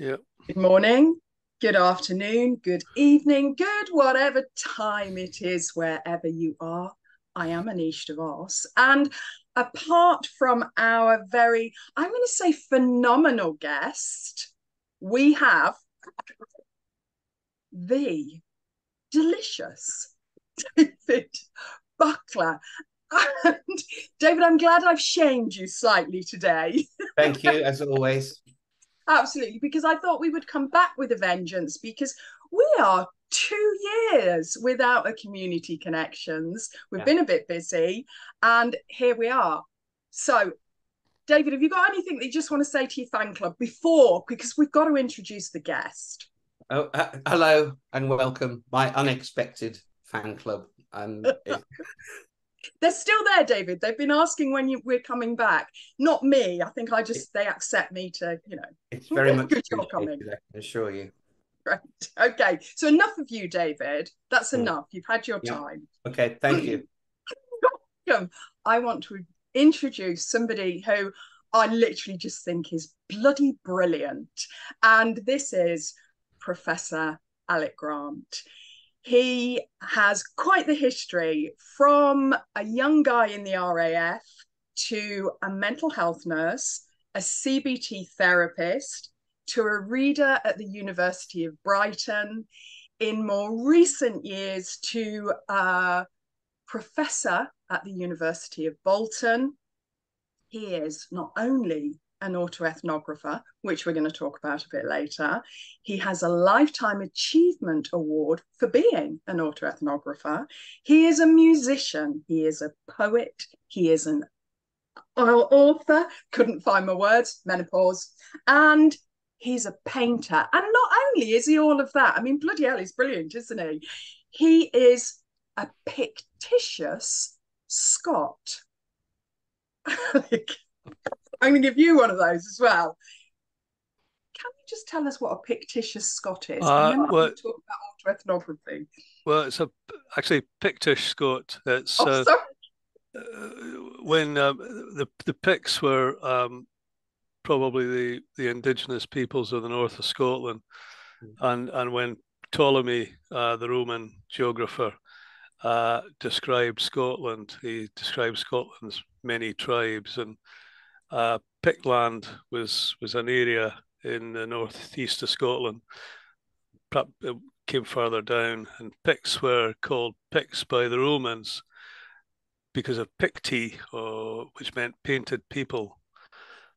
Yeah. Good morning, good afternoon, good evening, good whatever time it is, wherever you are. I am Aneesh de Vos. And apart from our very, I'm going to say phenomenal guest, we have the delicious David Buckler. And David, I'm glad I've shamed you slightly today. Thank you, as always. Absolutely, because I thought we would come back with a vengeance because we are two years without a community connections. We've yeah. been a bit busy, and here we are. So, David, have you got anything that you just want to say to your fan club before? Because we've got to introduce the guest. Oh, uh, hello and welcome, my unexpected fan club. Um, they're still there, David. They've been asking when you, we're coming back. Not me. I think I just they accept me to, you know. It's very much good job coming. I can assure you. Right. Okay. So enough of you, David. That's mm. enough. You've had your yeah. time. Okay. Thank you. Welcome. I want to introduce somebody who I literally just think is bloody brilliant, and this is Professor Alec Grant. He has quite the history from a young guy in the RAF to a mental health nurse, a CBT therapist, to a reader at the University of Brighton, in more recent years to a professor at the University of Bolton. He is not only an autoethnographer, which we're going to talk about a bit later. He has a Lifetime Achievement Award for being an autoethnographer. He is a musician, he is a poet, he is an author, couldn't find my words, menopause, and he's a painter. And not only is he all of that, I mean, bloody hell, he's brilliant, isn't he? He is a fictitious Scot. I'm going to give you one of those as well. Can you just tell us what a fictitious Scot is? Uh, well, talk about autoethnography. Well, it's a actually Pictish Scot. It's oh, uh, uh, when um, the the Picts were um, probably the the indigenous peoples of the north of Scotland, mm. and and when Ptolemy, uh, the Roman geographer, uh, described Scotland, he described Scotland's many tribes and uh, Pictland was was an area in the northeast of Scotland. It came further down, and Picts were called Picts by the Romans because of Picti, or which meant painted people.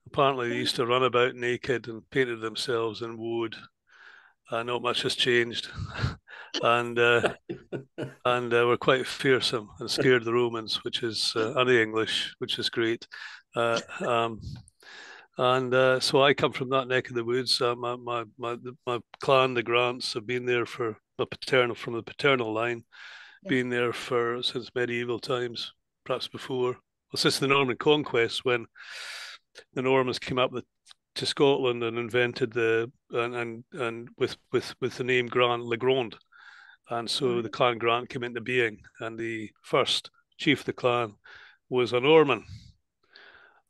Apparently, they used to run about naked and painted themselves in wood. Uh, not much has changed, and uh, and uh, were quite fearsome and scared the Romans, which is uh, and the English, which is great. Uh, um, and uh, so I come from that neck of the woods. Uh, my, my my my clan, the Grants, have been there for the paternal from the paternal line, yeah. been there for since medieval times, perhaps before. Well, since the Norman conquest, when the Normans came up with, to Scotland and invented the and and, and with with with the name Grant Le Grand, and so mm-hmm. the clan Grant came into being, and the first chief of the clan was a Norman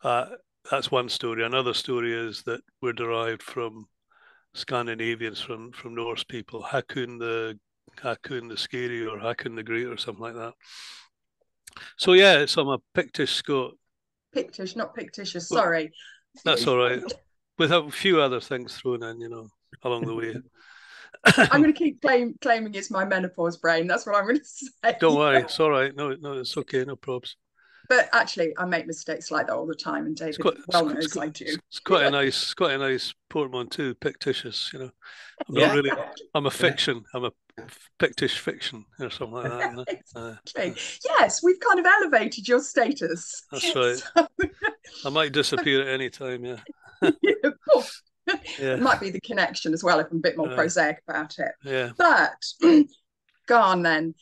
uh, that's one story. Another story is that we're derived from Scandinavians, from from Norse people, Hakun the Hakon the Scary or Hakun the Great or something like that. So yeah, so I'm a Pictish Scot. Pictish, not Pictitious. Sorry. That's all right. With a few other things thrown in, you know, along the way. I'm going to keep claim, claiming it's my menopause brain. That's what I'm going to say. Don't worry, it's all right. No, no, it's okay. No probs but actually, I make mistakes like that all the time, and David quite, well knows quite, I do. It's quite a nice, it's quite a nice portmanteau, fictitious. You know, I'm yeah. not really. I'm a fiction. I'm a Pictish fiction or something like that. exactly. Uh, yes, we've kind of elevated your status. That's right. So... I might disappear at any time. Yeah. yeah, yeah. It might be the connection as well if I'm a bit more uh, prosaic about it. Yeah. But go on then.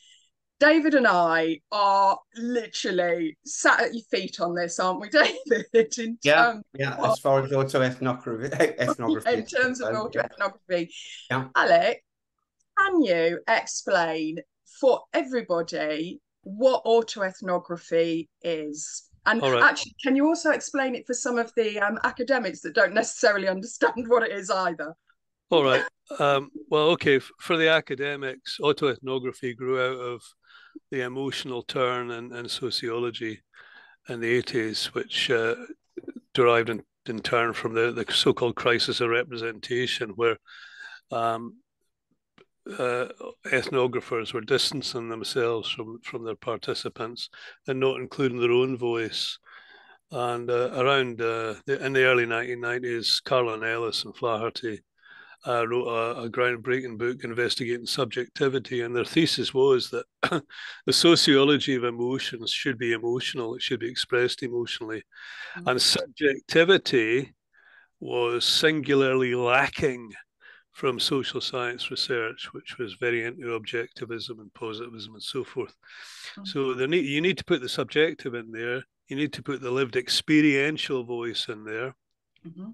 David and I are literally sat at your feet on this, aren't we, David? In yeah, yeah. Of, as far as autoethnography, ethnography, in terms of autoethnography, yeah. Alec, can you explain for everybody what autoethnography is? And right. actually, can you also explain it for some of the um, academics that don't necessarily understand what it is either? All right. Um, well, okay. For the academics, autoethnography grew out of the emotional turn in, in sociology in the 80s, which uh, derived in, in turn from the, the so-called crisis of representation, where um, uh, ethnographers were distancing themselves from, from their participants and not including their own voice. And uh, around uh, the, in the early 1990s, Carolyn Ellis and Flaherty uh, wrote a, a, groundbreaking book investigating subjectivity, and their thesis was that the sociology of emotions should be emotional; it should be expressed emotionally, mm-hmm. and subjectivity was singularly lacking from social science research, which was very into objectivism and positivism and so forth. Mm-hmm. So the need, you need to put the subjective in there. You need to put the lived experiential voice in there. Mm-hmm.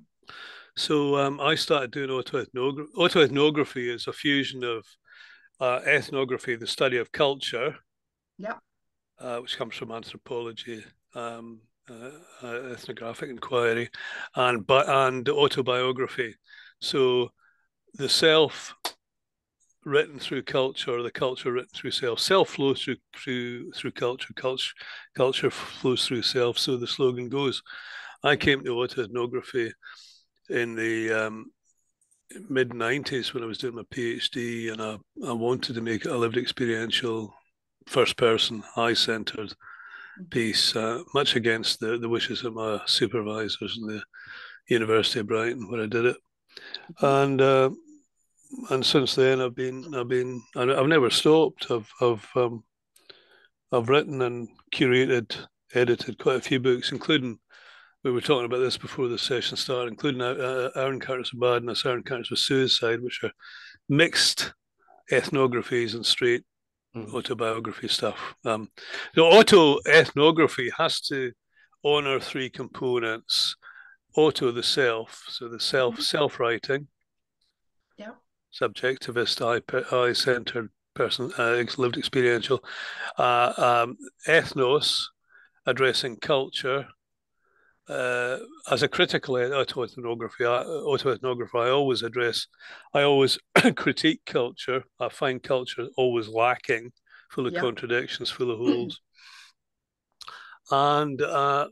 So um, I started doing autoethnography. Autoethnography is a fusion of uh, ethnography, the study of culture, yeah, uh, which comes from anthropology, um, uh, uh ethnographic inquiry, and and autobiography. So the self written through culture, the culture written through self. Self flows through through through culture. Culture culture flows through self. So the slogan goes. I came to autoethnography in the um, mid 90s when I was doing my PhD, and I, I wanted to make a lived experiential, first person, eye centered mm-hmm. piece, uh, much against the, the wishes of my supervisors in the University of Brighton where I did it. Mm-hmm. And uh, and since then I've been I've been I've never stopped. I've I've um, I've written and curated, edited quite a few books, including we were talking about this before the session started, including uh, uh Our Encounters with Madness, Our Encounters with Suicide, which are mixed ethnographies and straight mm. autobiography stuff. Um, the auto ethnography has to honor three components: auto, the self, so the self mm-hmm. self writing, yeah, subjectivist, eye, eye centered person, uh, lived experiential, uh, um, ethnos, addressing culture uh, as a critical autoethnography, autoethnographer, I always address, I always critique culture. I find culture always lacking, full of contradictions, full of holes. and uh,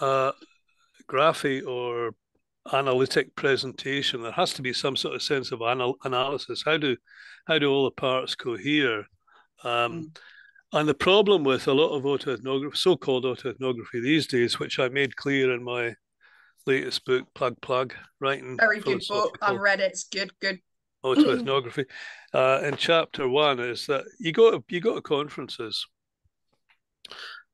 uh, graphy or analytic presentation, there has to be some sort of sense of anal- analysis. How do how do all the parts cohere? Um, mm. And the problem with a lot of autoethnography, so-called autoethnography these days, which I made clear in my latest book, Plug Plug, writing. Very good book. I've read it. It's good, good. Autoethnography. uh, in chapter one is that you go to, you go to conferences.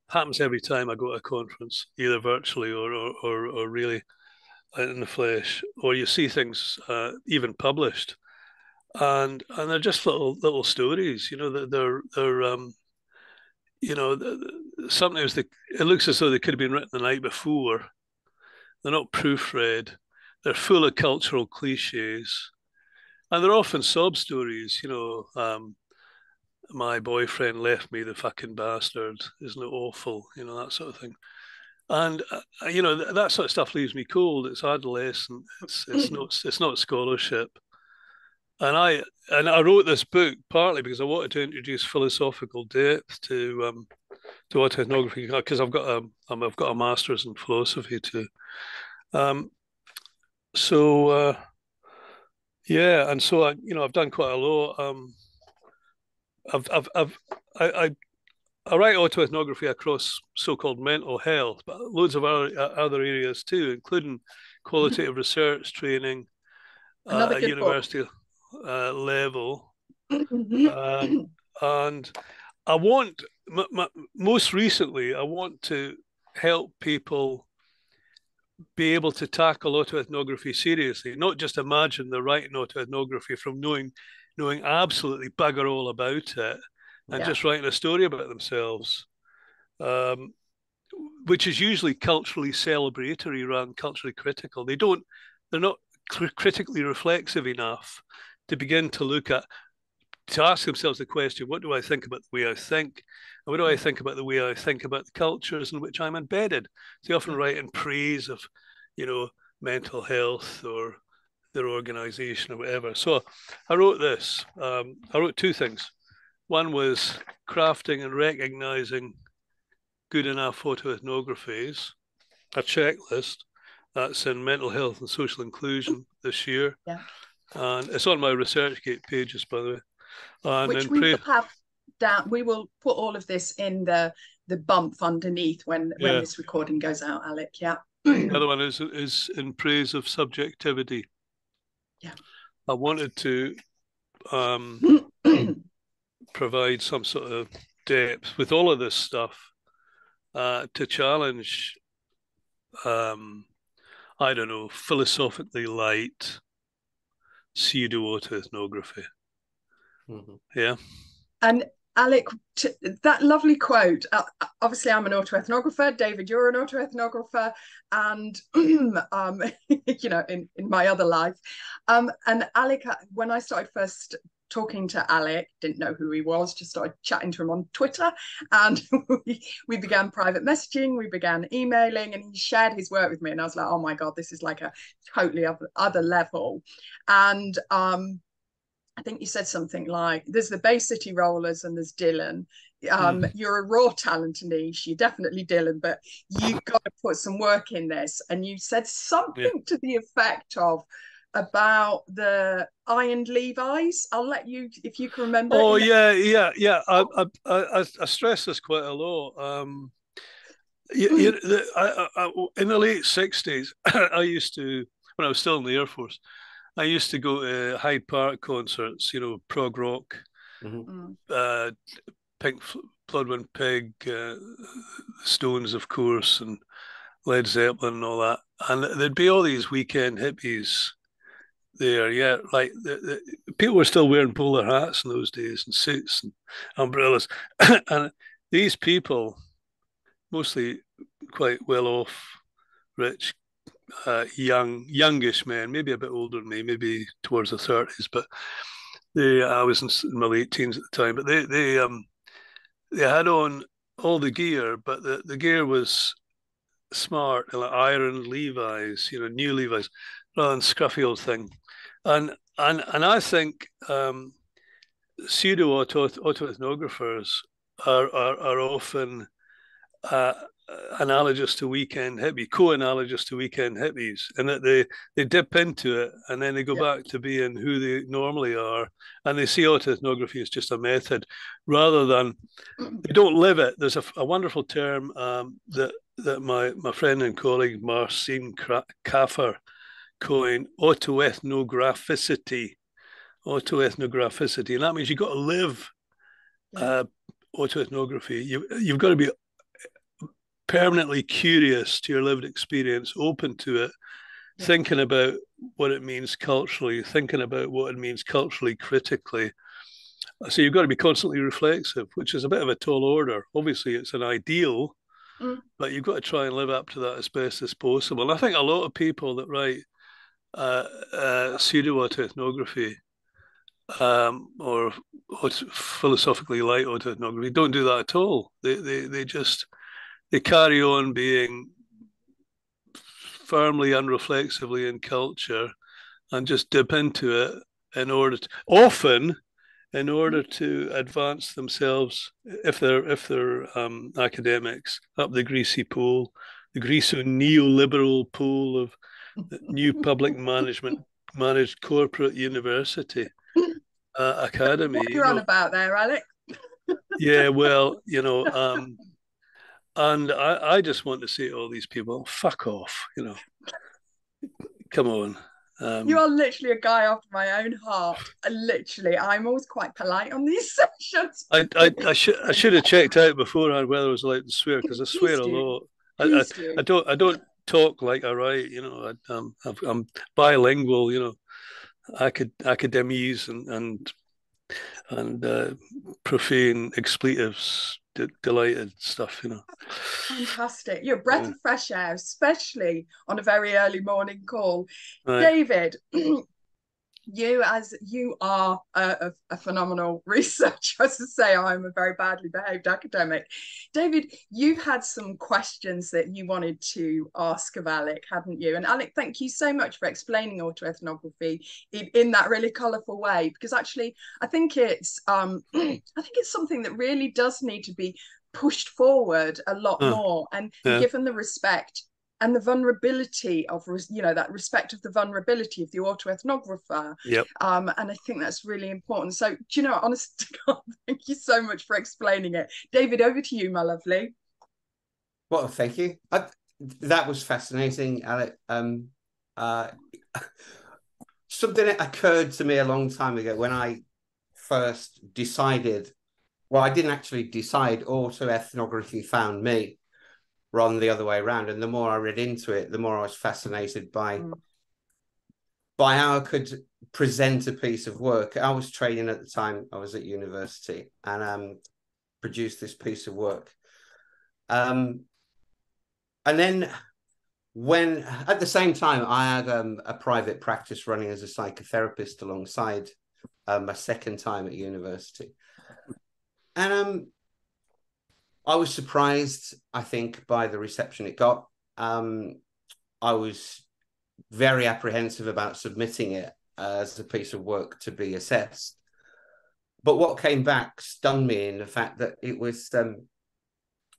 Happens every time I go to a conference, either virtually or or, or, or really in the flesh, or you see things uh, even published, and and they're just little little stories. You know, they're they're um, you know, sometimes the, it looks as though they could have been written the night before. They're not proofread. They're full of cultural cliches, and they're often sob stories. You know, um, my boyfriend left me, the fucking bastard. Isn't it awful? You know that sort of thing. And uh, you know that sort of stuff leaves me cold. It's adolescent. It's it's not it's not scholarship and I and I wrote this book partly because I wanted to introduce philosophical depth to um, to autoethnography because I've got a um, I've got a master's in philosophy too. Um, so uh, yeah, and so I you know I've done quite a lot. Um, I've I've I've I, I I write autoethnography across so-called mental health, but loads of other other areas too, including qualitative research training uh, at university. Book uh, level. um, and I want, m- m- most recently, I want to help people be able to tackle autoethnography seriously, not just imagine they're writing autoethnography from knowing knowing absolutely bugger all about it and yeah. just writing a story about themselves, um, which is usually culturally celebratory rather than culturally critical. They don't, they're not cr- critically reflexive enough to begin to look at to ask themselves the question what do i think about the way i think and what do i think about the way i think about the cultures in which i'm embedded they often write in praise of you know mental health or their organization or whatever. So I wrote this. Um, I wrote two things. One was crafting and recognizing good enough autoethnographies, a checklist that's in mental health and social inclusion this year. Yeah. And it's on my ResearchGate pages, by the way. And Which we will have down. We will put all of this in the the bump underneath when when Yeah. this recording goes out, Alec. Yeah. The other one is is in praise of subjectivity. Yeah. I wanted to um, provide some sort of depth with all of this stuff uh, to challenge, um, I don't know, philosophically light pseudo autoethnography. Mhm. Yeah. And Alec, t- that lovely quote. Uh, obviously, I'm an autoethnographer. David, you're an autoethnographer, and um, you know, in in my other life, um, and Alec, uh, when I started first talking to Alec, didn't know who he was, just started chatting to him on Twitter, and we, we began private messaging, we began emailing, and he shared his work with me, and I was like, oh my god, this is like a totally other, other level, and um I think you said something like there's the Bay City Rollers and there's Dylan. Um, You're a raw talent niche. You're definitely Dylan, but you've got to put some work in this. And you said something to the effect of about the Iron Levi's. I'll let you if you can remember. Oh yeah, yeah, yeah. I I I, I stress this quite a lot. Um, you, you, the, I, I, in the late sixties, I used to when I was still in the Air Force. I used to go to Hyde Park concerts, you know, prog rock, Mhm. Mm, uh, Pink Blodwyn Pig, uh, Stones, of course, and Led Zeppelin and all that. And there'd be all these weekend hippies there. Yeah, like the, the, people were still wearing bowler hats in those days and suits and umbrellas. and these people, mostly quite well off, rich, uh, young, youngish men, maybe a bit older than me, maybe towards the thirties, but they, I was in my late teens at the time, but they, they, um, they had on all the gear, but the, the gear was smart, like iron Levi's, you know, new Levi's, rather than scruffy old thing. And and and I think um, pseudo auto autoethnographers are, are are often uh, analogous to weekend hippie, co-analogous to weekend hippies, and that they they dip into it and then they go Yeah. back to being who they normally are, and they see autoethnography as just a method rather than they don't live it. There's a, a wonderful term um, that that my my friend and colleague Marcin Kra- Kafar coined: autoethnographicity. Autoethnographicity, and that means you've got to live uh, autoethnography. You you've got to be permanently curious to your lived experience, open to it, Yeah. thinking about what it means culturally, thinking about what it means culturally, critically. So you've got to be constantly reflexive, which is a bit of a tall order. Obviously, it's an ideal, Mm. but you've got to try and live up to that as best as possible. And I think a lot of people that write uh, uh, pseudo autoethnography um, or philosophically light autoethnography don't do that at all. They they they just they carry on being firmly unreflexively in culture and just dip into it in order to often in order to advance themselves if they're if they're um, academics up the greasy pool the greasy neoliberal pool of new public management managed corporate university uh, academy What you you're on know. about there, Alec? yeah well you know um and I, I just want to say to all these people fuck off you know come on um, You are literally a guy after my own heart. Uh, Literally, I'm always quite polite on these sessions. I, I, I should I should have checked out beforehand whether I was allowed to swear because I swear a Please lot. I, I, I don't I don't talk like I write. You know, I, um, I've, I'm bilingual. You know, acad academies and and and uh, profane expletives, de- delighted stuff. You know. Fantastic. You're a breath Yeah. of fresh air, especially on a very early morning call. Right. David, you as you are a, a, a, phenomenal researcher as to say i'm a very badly behaved academic. David you've had some questions that you wanted to ask of alec hadn't you? And alec thank you so much for explaining autoethnography in, in that really colorful way because actually i think it's um i think it's something that really does need to be pushed forward a lot more. And yeah. given the respect and the vulnerability of you know that respect of the vulnerability of the autoethnographer. Yep. um and i think that's really important. So do you know honest God, thank you so much for explaining it. David over to you my lovely. Well thank you. I, that was fascinating alec um uh something that occurred to me a long time ago when i first decided well i didn't actually decide autoethnography found me rather than the other way around. And the more I read into it, the more I was fascinated by mm. by how I could present a piece of work. I was training at the time; I was at university, and um, produced this piece of work. Um, and then when at the same time I had um, a private practice running as a psychotherapist alongside um, my second time at university, and um, I was surprised, I think, by the reception it got. Um, I was very apprehensive about submitting it as a piece of work to be assessed. But what came back stunned me in the fact that it was um,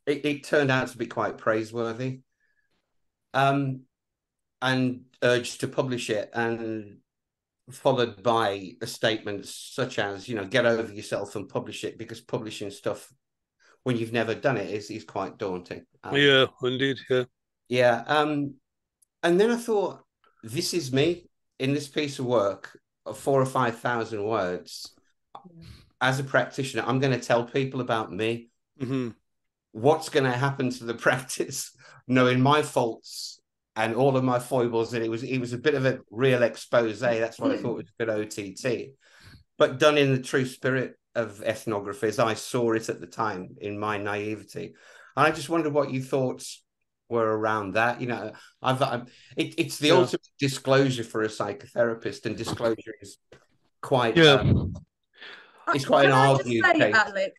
it, it, turned out to be quite praiseworthy. Um, and urged to publish it and followed by a statement such as, you know, get over yourself and publish it because publishing stuff when you've never done it is is quite daunting. Um, yeah, indeed. Yeah. Yeah. Um, and then I thought, this is me in this piece of work of four or five thousand words. As a practitioner, I'm going to tell people about me. Mm-hmm. What's going to happen to the practice, knowing my faults and all of my foibles. And it was it was a bit of a real expose. That's what I thought was a good OTT, but done in the true spirit of ethnography as I saw it at the time in my naivety. And I just wondered what you thought were around that. You know, I've, I've it, it's the yeah. ultimate disclosure for a psychotherapist, and disclosure is quite yeah. Um, it's quite Can an argued say, case. Alec,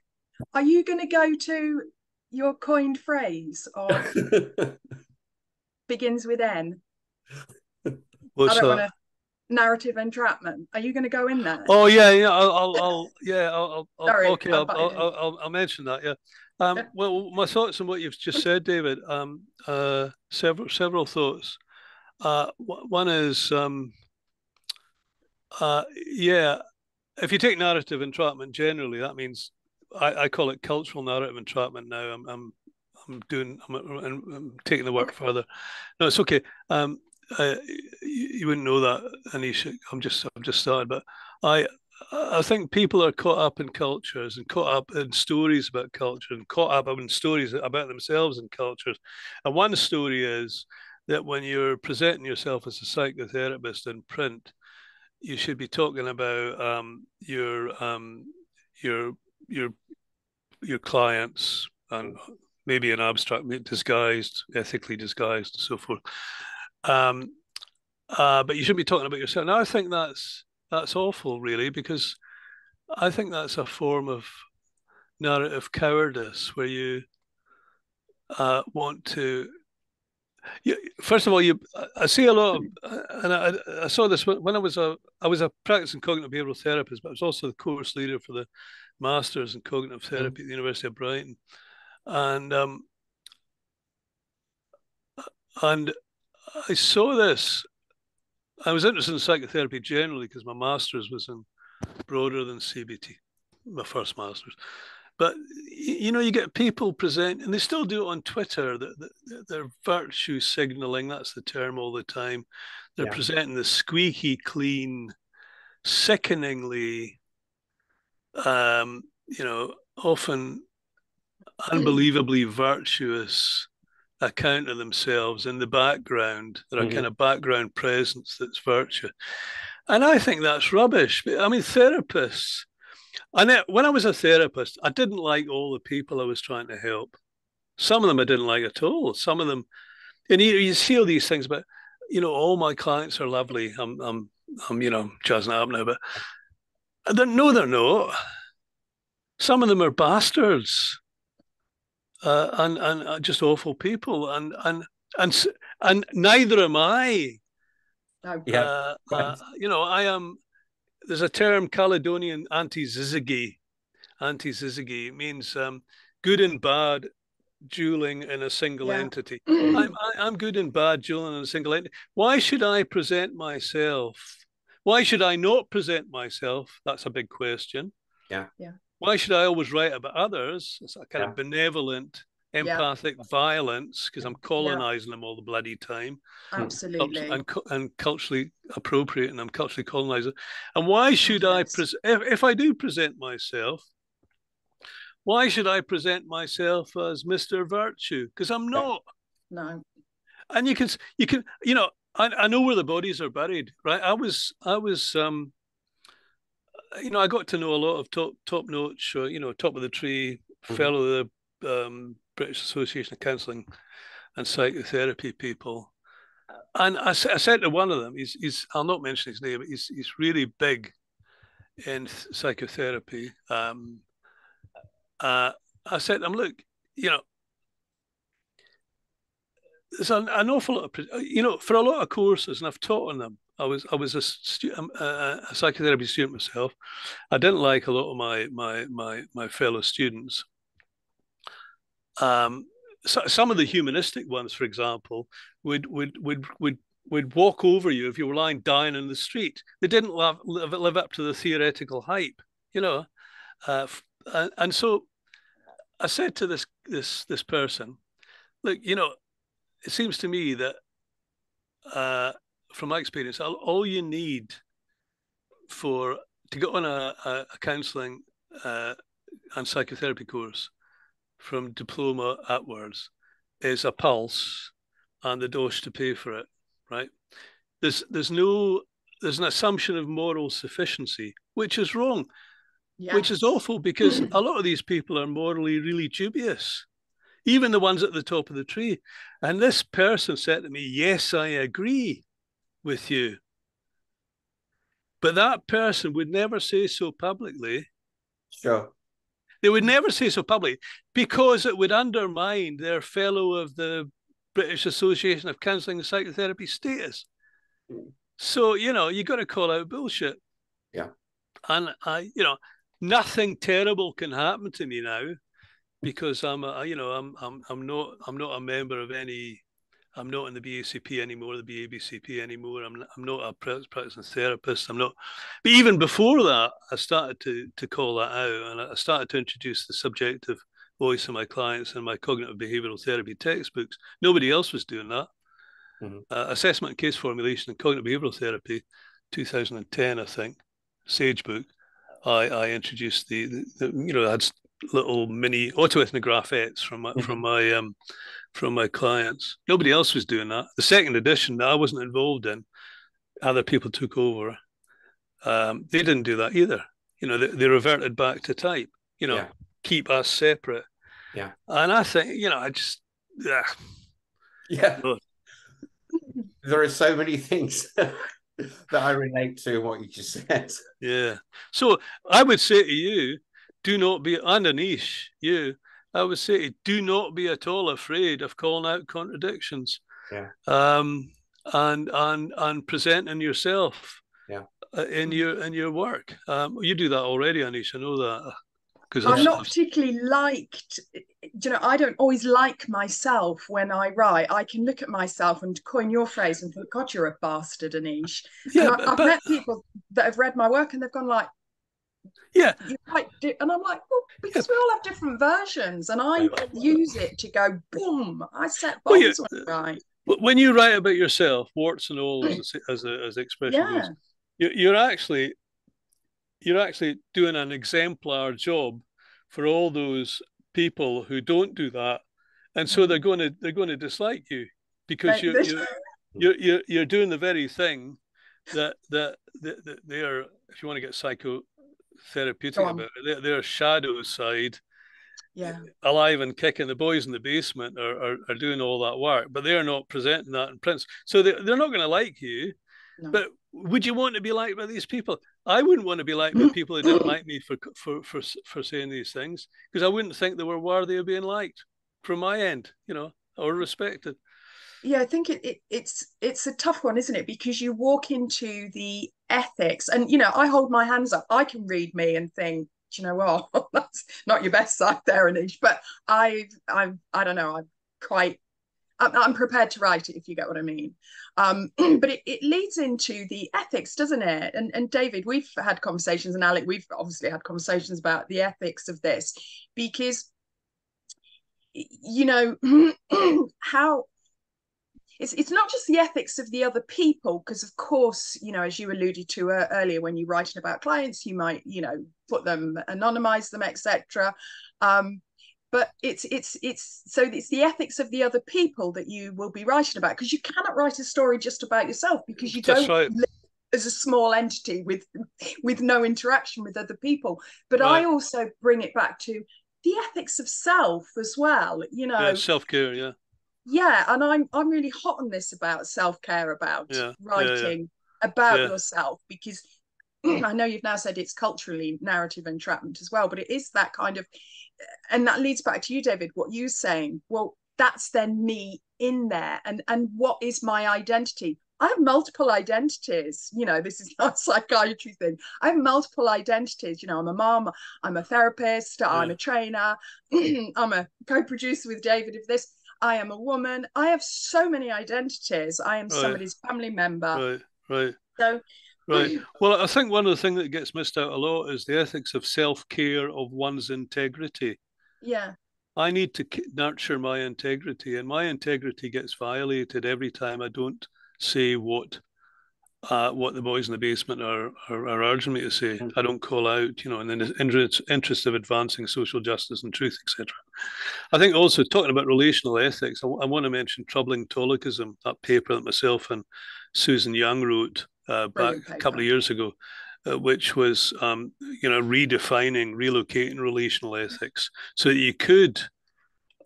are you going to go to your coined phrase or begins with N? What's I don't want to narrative entrapment. Are you going to go in there? Oh yeah, yeah. I'll, I'll, I'll yeah. I'll, I'll Sorry, okay. I'll, I'll, I'll, I'll, mention that. Yeah. Um, well, my thoughts on what you've just said, David. Um, uh, several several thoughts. Uh, one is, um, uh, yeah, if you take narrative entrapment generally, that means I, I call it cultural narrative entrapment. Now I'm I'm I'm doing I'm, I'm, I'm taking the work further. No, it's okay. Um, uh, you, wouldn't know that, Anisha. I'm just I'm just starting, but I I think people are caught up in cultures and caught up in stories about culture and caught up in stories about themselves and cultures. And one story is that when you're presenting yourself as a psychotherapist in print, you should be talking about um, your um, your your your clients and maybe an abstract disguised, ethically disguised, and so forth. Um, uh, but you shouldn't be talking about yourself. Now I think that's that's awful, really, because I think that's a form of narrative cowardice where you uh, want to. You, first of all, you I see a lot of, and I, I saw this when I was a I was a practicing cognitive behavioral therapist, but I was also the course leader for the masters in cognitive mm. therapy at the University of Brighton, and um, and I saw this. I was interested in psychotherapy generally because my master's was in broader than CBT, my first master's. But you know, you get people present, and they still do it on Twitter. That they're virtue signaling. That's the term all the time. They're yeah. presenting the squeaky clean, sickeningly, um, you know, often unbelievably virtuous account of themselves in the background. They're mm-hmm. a kind of background presence that's virtue. And I think that's rubbish. I mean, therapists, and when I was a therapist, I didn't like all the people I was trying to help. Some of them I didn't like at all. Some of them, and you, you see all these things, but you know, all my clients are lovely. I'm, I'm I'm you know jazzing up now, but they're, no, they're not. Some of them are bastards, uh, and and uh, just awful people, and and and and neither am I. Yeah. Uh, uh, you know, I am. There's a term Caledonian anti-syzygy. Anti-syzygy means um, good and bad dueling in a single Yeah. entity. I'm I, I'm good and bad dueling in a single entity. Why should I present myself? Why should I not present myself? That's a big question. Yeah. Yeah. Why should I always write about others? It's a kind Yeah. of benevolent, Yeah. empathic violence because I'm colonizing them all the bloody time Absolutely. and and culturally appropriate and I'm culturally colonizing. And why should I Yes. pres- if, if I do present myself? Why should I present myself as Mr. Virtue? Because I'm not. no. And you can you can you know I, I know where the bodies are buried, right? I was I was um you know I got to know a lot of top top notch uh, you know top of the tree Mhm. fellow of the um, British Association of Counselling and Psychotherapy people, and I said to one of them, he's he's I'll not mention his name, but he's he's really big in psychotherapy. Um, uh, I said to him, look, you know, there's an, an awful lot of you know for a lot of courses, and I've taught on them. I was I was a, stu- um, a, a psychotherapy student myself. I didn't like a lot of my my my my fellow students. Um, so, some of the humanistic ones, for example, would would would would would walk over you if you were lying down in the street. They didn't live live, live up to the theoretical hype, you know. Uh, and, and so I said to this this this person, look, you know, it seems to me that uh, from my experience, all, all you need for to get on a, a, a counselling uh, and psychotherapy course from diploma upwards is a pulse and the dosh to pay for it, right? There's there's no there's an assumption of moral sufficiency, which is wrong, which is awful because a lot of these people are morally really dubious, even the ones at the top of the tree. And this person said to me, Yes, I agree with you. But that person would never say so publicly. Sure. They would never say so publicly because it would undermine their fellow of the British Association of Counselling and Psychotherapy status. Mm. So, you know, you got to call out bullshit. Yeah. And I, you know, nothing terrible can happen to me now because I'm, a, you know, I'm, I'm, I'm not, I'm not a member of any, I'm not in the BACP anymore, the BABCP anymore. I'm, I'm not a practicing therapist. I'm not, but even before that, I started to to call that out, and I started to introduce the subjective voice of my clients and my cognitive behavioral therapy textbooks. Nobody else was doing that. Mhm. Uh, assessment and case formulation and cognitive behavioral therapy, 2010, I think, Sage book. I, I introduced the, the, the you know I had little mini autoethnographettes from my, from my um from my clients. Nobody else was doing that. The second edition that I wasn't involved in, other people took over. Um, they didn't do that either. You know, they, they reverted back to type. You know, Yeah. keep us separate. Yeah. And I think you know, I just yeah, Yeah. There are so many things that I relate to what you just said. yeah. So I would say to you, do not be and Aneesh, you. I would say, do not be at all afraid of calling out contradictions. Yeah. Um, and and and presenting yourself. Yeah. uh, In your in your work, um, you do that already, Aneesh. I know that because I'm not particularly liked. You know, I don't always like myself when I write. I can look at myself and coin your phrase and think, God, you're a bastard, Aneesh. Yeah, and I, but, I've but met people that have read my work and they've gone like, yeah, you're quite di-. and I'm like, well, because we all have different versions, and I use it to go boom. I set Well, bombs yeah. when I write. But when you write about yourself, warts and all, as a, as a, as the expression Yeah, goes, you, you're actually you're actually doing an exemplar job for all those people who don't do that, and so they're mm-hmm. going to they're going to dislike you because you're, you're you're you're you're doing the very thing that that that, that they are. If you want to get psychotherapeutic Go on. about it, their, their shadow side yeah, alive and kicking. The boys in the basement are, are, are doing all that work, but they're not presenting that in print. So they, they're not going to like you. No. But would you want to be liked by these people? I wouldn't want to be liked by people who didn't like me for for for for saying these things because I wouldn't think they were worthy of being liked from my end, you know, or respected. Yeah, I think it, it it's it's a tough one, isn't it? Because you walk into the ethics, and you know, I hold my hands up. I can read me and think, you know what, that's not your best side there, Aneesh. But I've I've I don't know, I'm quite I'm, prepared to write it if you get what I mean. Um, but it, it leads into the ethics, doesn't it? And, and David, we've had conversations, and Alec, we've obviously had conversations about the ethics of this because, you know, how it's it's not just the ethics of the other people because of course you know as you alluded to uh, earlier when you're writing about clients you might you know put them anonymize them etc um, but it's it's it's so it's the ethics of the other people that you will be writing about because you cannot write a story just about yourself because you That's don't right. live as a small entity with with no interaction with other people but right. i also bring it back to the ethics of self as well you know yeah, self-care yeah yeah and i'm i'm really hot on this about self-care about yeah. writing yeah, about yourself because I know you've now said it's culturally narrative entrapment as well, but it is that kind of and that leads back to you david what you're saying well that's then me in there and and what is my identity I have multiple identities. You know, this is not a psychiatry thing. I have multiple identities. You know, I'm a mom, I'm a therapist, yeah. I'm a trainer, I'm a co-producer with David of this. I am a woman. I have so many identities. I am right. somebody's family member. Right, right. So Right. Well, I think one of the things that gets missed out a lot is the ethics of self care of one's integrity. Yeah. I need to nurture my integrity, and my integrity gets violated every time I don't say what uh, what the boys in the basement are, are, are urging me to say. Mm-hmm. I don't call out, you know, in the interest, interest of advancing social justice and truth, etc. I think also talking about relational ethics, I, I want to mention Troubling Tolichism, that paper that myself and Susan Young wrote uh, back a couple of years ago, uh, which was um, you know redefining, relocating relational ethics, so that you could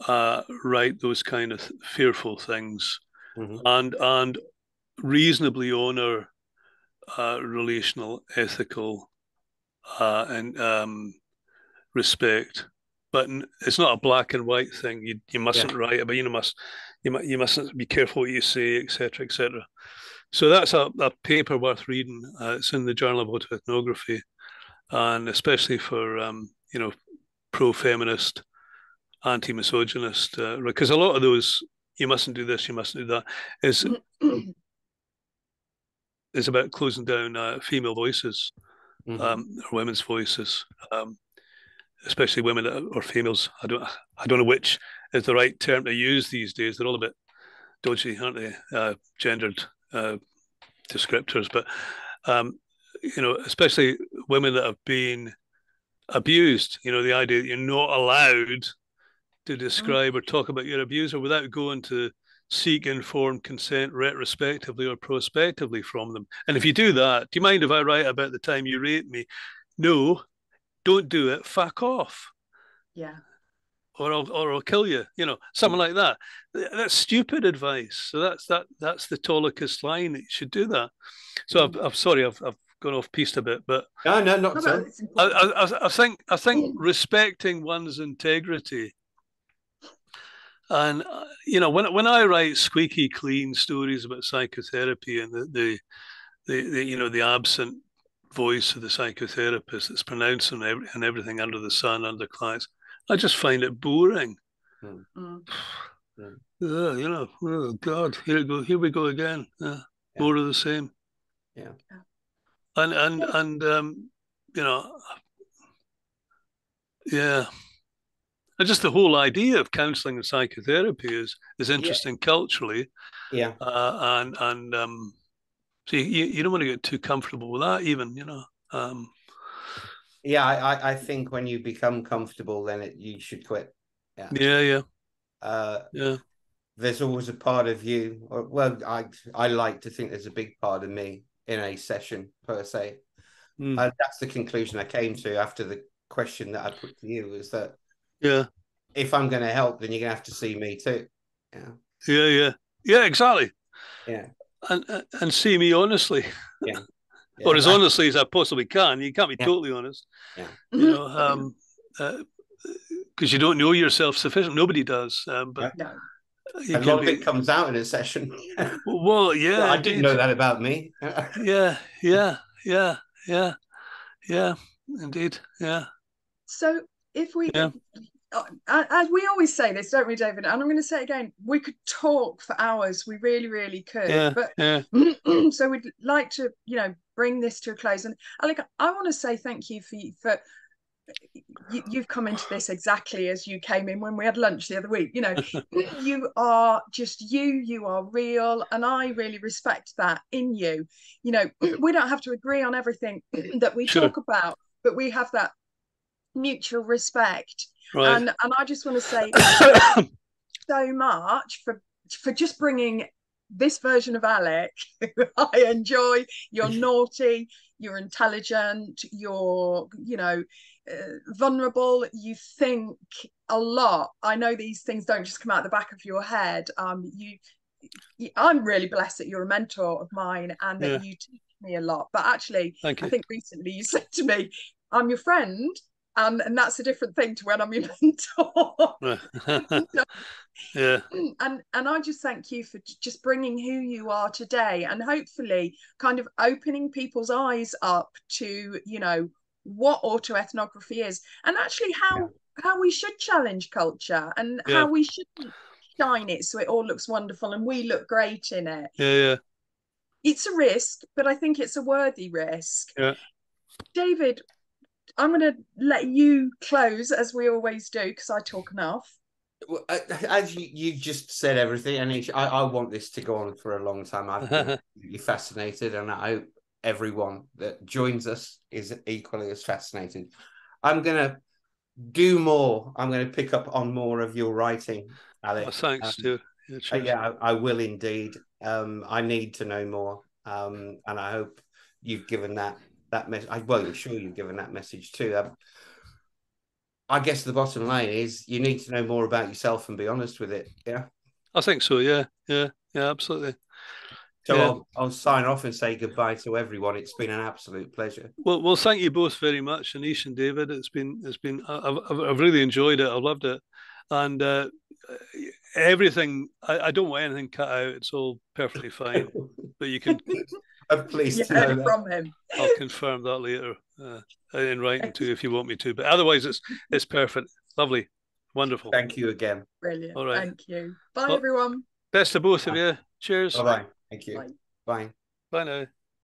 uh, write those kind of fearful things, mm-hmm. and and reasonably honor uh, relational ethical uh, and um, respect. But it's not a black and white thing. You you mustn't yeah. write it, but you must you you mustn't be careful what you say, etc., etc. So that's a, a paper worth reading. Uh, it's in the Journal of Autoethnography, and especially for um, you know pro-feminist, anti-misogynist, because uh, a lot of those you mustn't do this, you mustn't do that is is about closing down uh, female voices, mm-hmm. um, or women's voices, um, especially women or females. I don't I don't know which is the right term to use these days. They're all a bit dodgy, aren't they? Uh, gendered uh, descriptors, but um, you know, especially women that have been abused. You know, the idea that you're not allowed to describe or talk about your abuser without going to seek informed consent retrospectively or prospectively from them. And if you do that, do you mind if I write about the time you raped me? No, don't do it. Fuck off. Yeah or I'll or I'll kill you, you know, something like that. That's stupid advice. So that's that that's the Tolichist line. It should do that. So I'm, I'm sorry, I've I've gone off piste a bit, but no, no, not so. I, I, I think I think respecting one's integrity. And uh, you know, when when I write squeaky clean stories about psychotherapy and the the, the, the you know the absent voice of the psychotherapist that's pronouncing every, and everything under the sun under clients, I just find it boring. Mm. Mm. Yeah, you know, oh God, here we go, here we go again. Yeah, yeah. More of the same. Yeah. And and and um, you know, yeah. And just the whole idea of counselling and psychotherapy is is interesting yeah. culturally. Yeah. Uh, and and um, so you, you don't want to get too comfortable with that, even you know. Um, yeah, I, I think when you become comfortable, then it, you should quit. Yeah, yeah, yeah. Uh, yeah. There's always a part of you, or, well, I I like to think there's a big part of me in a session per se. Mm. Uh, that's the conclusion I came to after the question that I put to you is that yeah, if I'm going to help, then you're going to have to see me too. Yeah, yeah, yeah, yeah, exactly. Yeah, and and see me honestly. Yeah. yeah. or as honestly as I possibly can. You can't be Yeah. totally honest. Yeah. You know, um, because you don't know yourself sufficient. Nobody does. Um, but no. you a can lot of it comes out in a session. well, yeah, I didn't indeed. know that about me. Yeah, yeah, yeah, yeah, yeah. Indeed, yeah. So if we, Yeah. uh, as we always say this, don't we, David? And I'm going to say it again: we could talk for hours. We really, really could. Yeah, But yeah. so we'd like to, you know, bring this to a close. And Alec, I want to say thank you for for you, you've come into this exactly as you came in when we had lunch the other week. You know, you are just you. You are real, and I really respect that in you. You know, we don't have to agree on everything that we Sure. talk about, but we have that mutual respect. Right. And and I just want to say so much for for just bringing this version of Alec. I enjoy. You're naughty. You're intelligent. You're you know uh, vulnerable. You think a lot. I know these things don't just come out the back of your head. Um, you. you- I'm really blessed that you're a mentor of mine and that Yeah. you teach me a lot. But actually, Thank I think recently you said to me, "I'm your friend," and and that's a different thing to when I'm your mentor. yeah, mm, and and I just thank you for just bringing who you are today, and hopefully, kind of opening people's eyes up to you know what autoethnography is, and actually how how we should challenge culture and Yeah. how we should shine it so it all looks wonderful and we look great in it. yeah, yeah. It's a risk, but I think it's a worthy risk. Yeah. David, I'm going to let you close as we always do because I talk enough. Well, uh, as you, you just said everything, and it's- I, I want this to go on for a long time. I've been completely fascinated, and I hope everyone that joins us is equally as fascinated. I'm gonna do more. I'm gonna pick up on more of your writing, Alex. Oh, thanks, Um, too. Yeah, Uh, yeah, I, I will indeed. Um, I need to know more, um, and I hope you've given that that message. Well, I'm sure you've given that message too. Um, I guess the bottom line is you need to know more about yourself and be honest with it. Yeah. I think so. Yeah, yeah, yeah. Absolutely. So Yeah. I'll, I'll sign off and say goodbye to everyone. It's been an absolute pleasure. Well, well, thank you both very much, Aneesh and David. It's been, it's been, I've I've really enjoyed it. I've loved it, and uh, everything. I, I don't want anything cut out. It's all perfectly fine. But you can, I'm pleased You to know heard it that. from him. I'll confirm that later uh, in writing too, if you want me to. But otherwise, it's it's perfect. Lovely, wonderful. Thank you again. Brilliant. All right. Thank you. Bye, Well- everyone. Best to both of you. Cheers. Bye bye. Thank you. Bye. Bye. Bye now.